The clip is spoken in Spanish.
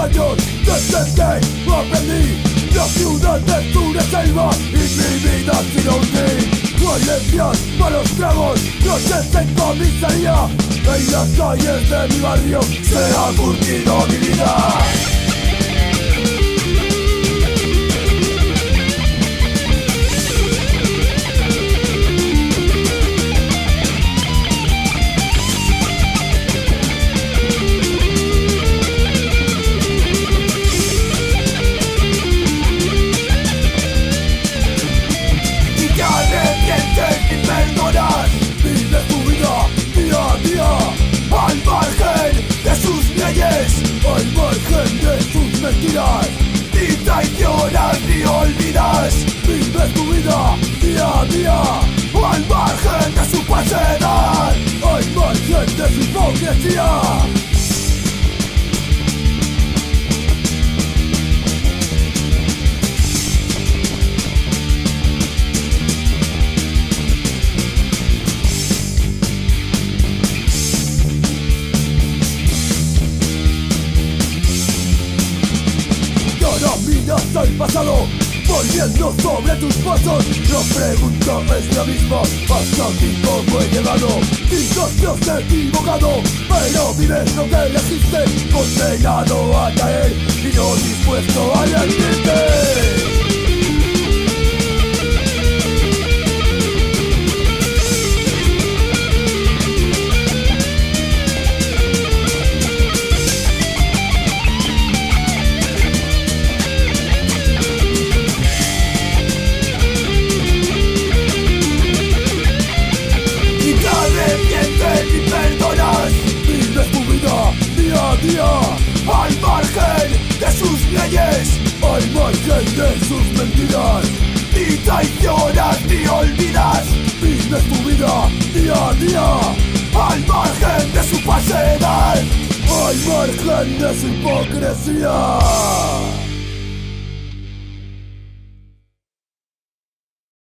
español desde este que aprendí la ciudad de una selva y mi vida sin un fin. Violencias, malos tragos, noches en comisaría, en las calles de mi barrio se ha curtido Ni traicionas ni olvidas Vives tu vida día a día Al margen de su falsedad. Al margen de su hipocresía pasado Volviendo sobre tus pasos. Lo pregunto es lo mismo Hasta aquí como he llegado. Quizás te has equivocado Pero vives lo que elegiste Condenado a caer Y no dispuesto a rendirte mentiras. Traicionas ni olvidas, vives tu vida día a día, al margen de su falsedad, al margen de su hipocresía.